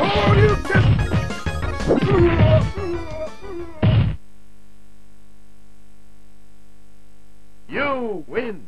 Oh, you win!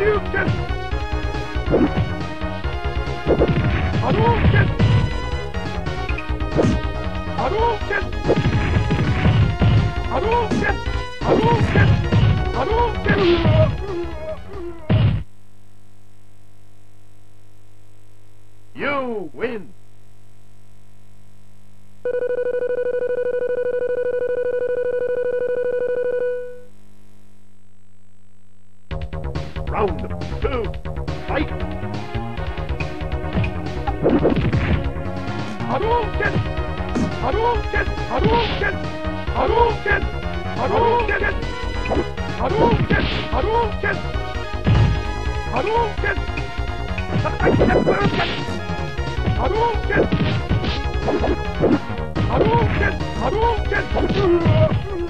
You win! Round two, fight! Hadouken! Hadouken! Hadouken! Hadouken! Hadouken! Hadouken! Hadouken! Hadouken! Hadouken! Hadouken! Hadouken! Hadouken!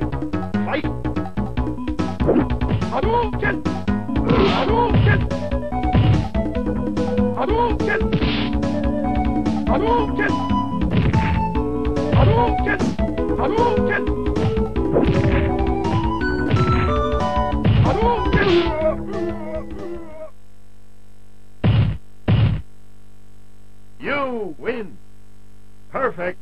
One. Fight. Hadouken! Hadouken! Hadouken! Hadouken! Hadouken! Hadouken! You win. Perfect.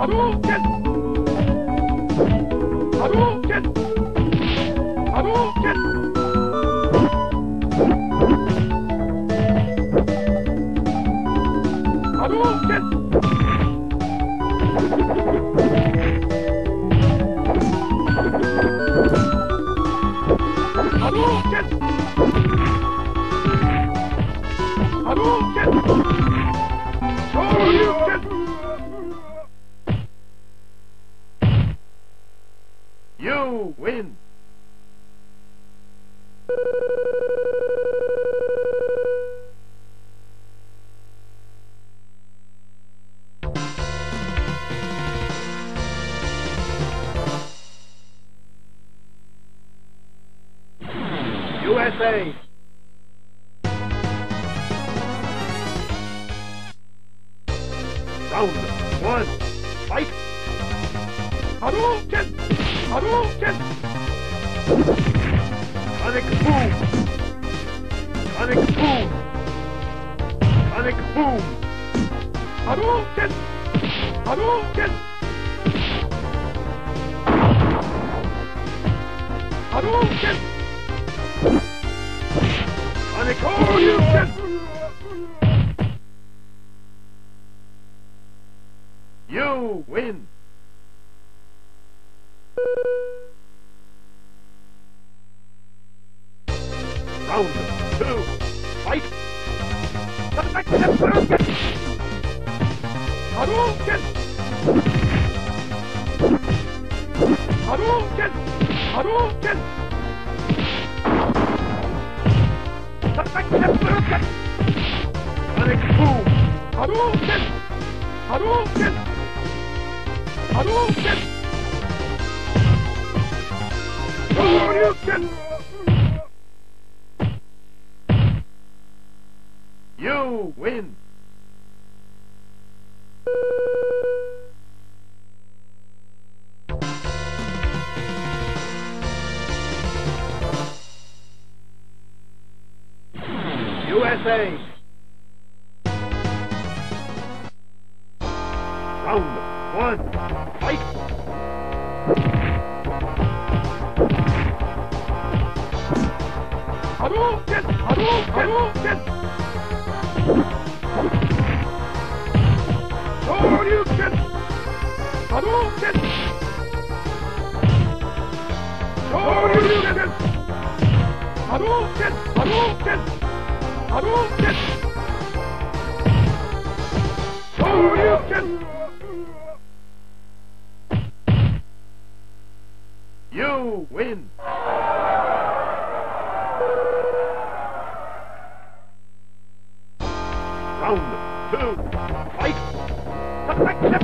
Come on, get You win! You win! Hadouken! Hadouken! Hadouken! Shoryuken! You win! Round two, fight! Hadouken!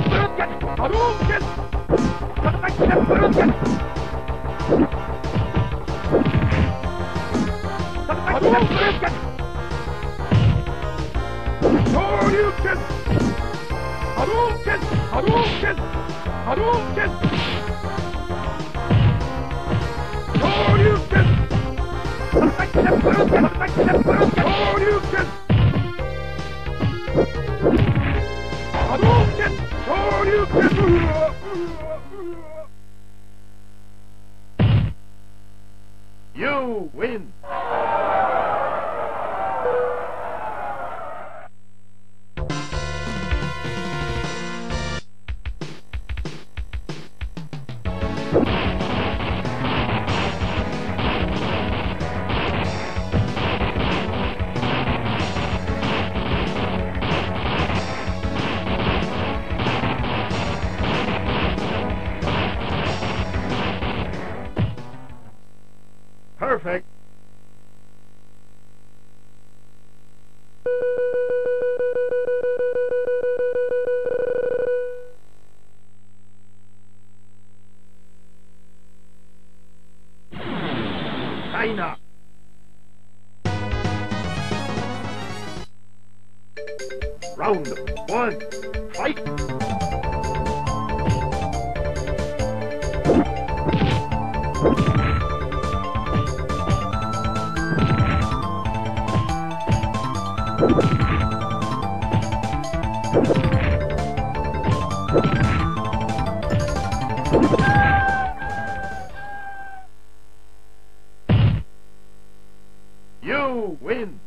Hadouken! Hadouken! 動拳波動拳波動拳 perfect. China. Round one. win.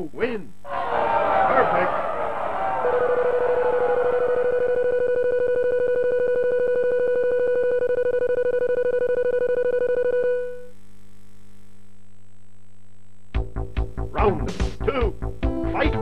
win. Perfect. Round two, fight!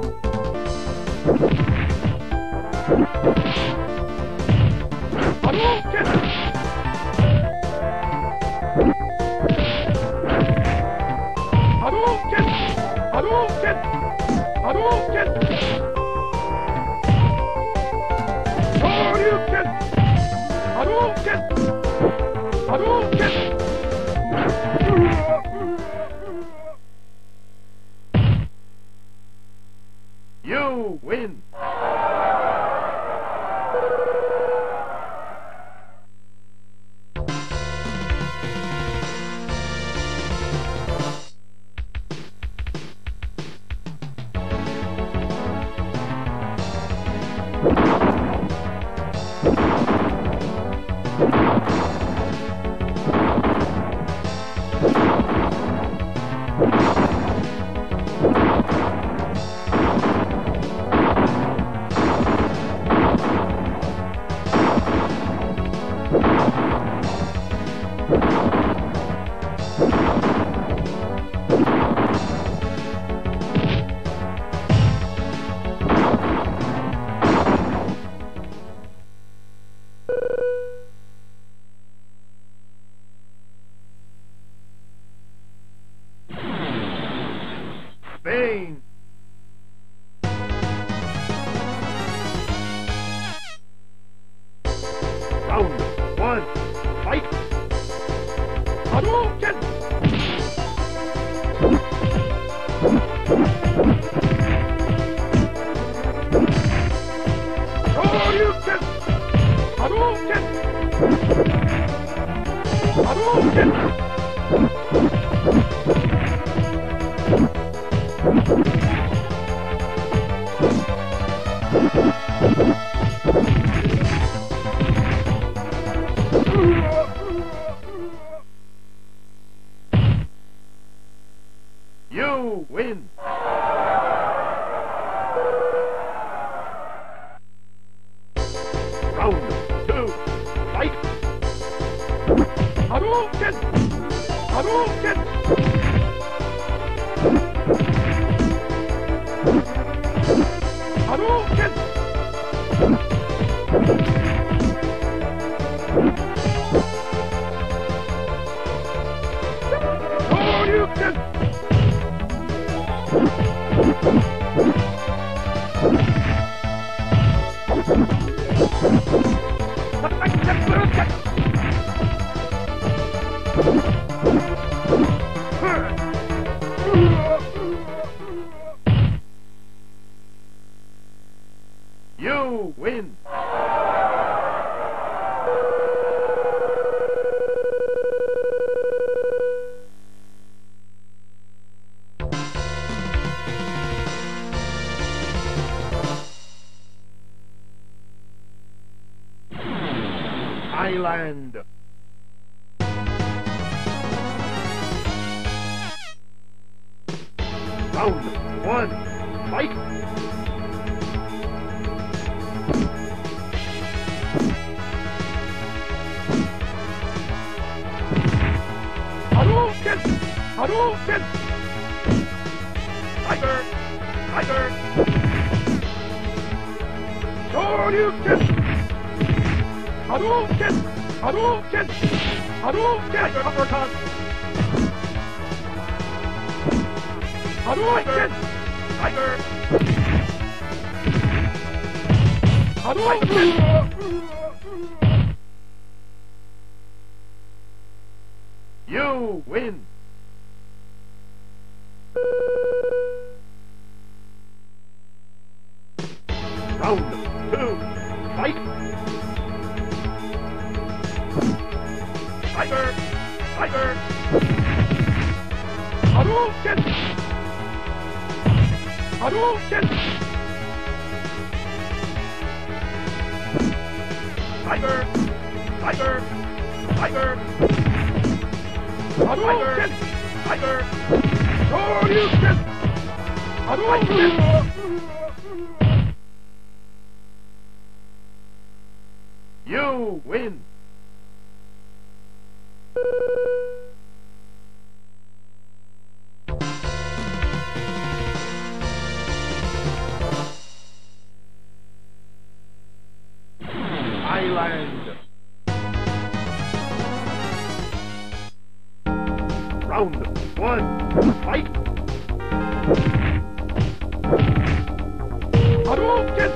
win. You Hadouken! Hadouken! Tiger! Tiger! Shoryuken! Hadouken! Hadouken! Hadouken! Tiger uppercut! Hadouken! Tiger! Hadouken! Win! Round two, fight! Tiger! Tiger! Hadouken! Hadouken! Tiger! Tiger! Tiger! Hadouken! Tiger! You win! Island. Round one, fight! Hadouken!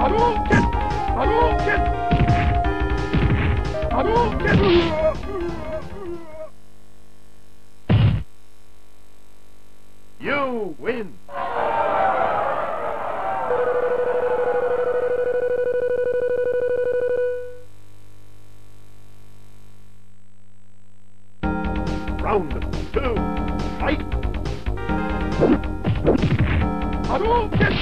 Hadouken! Hadouken! Round two, fight! Hadouken!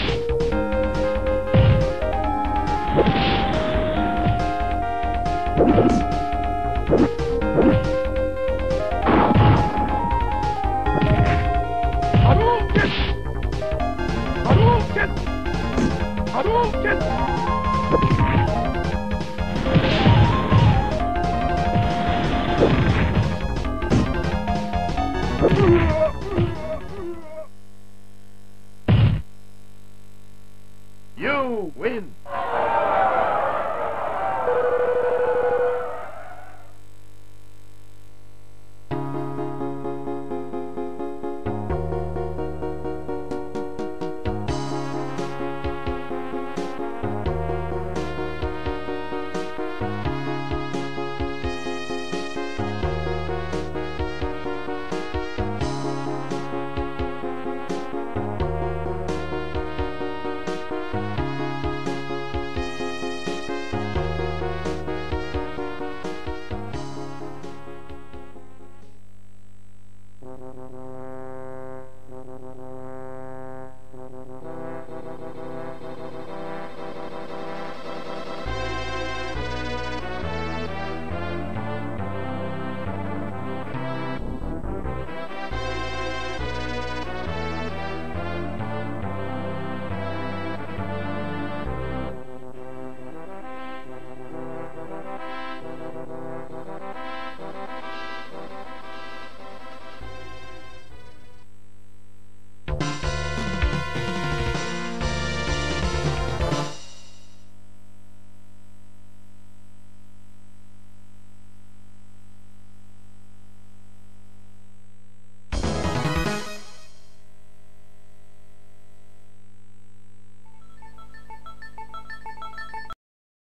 Hadouken! Hadouken! Hadouken! You win!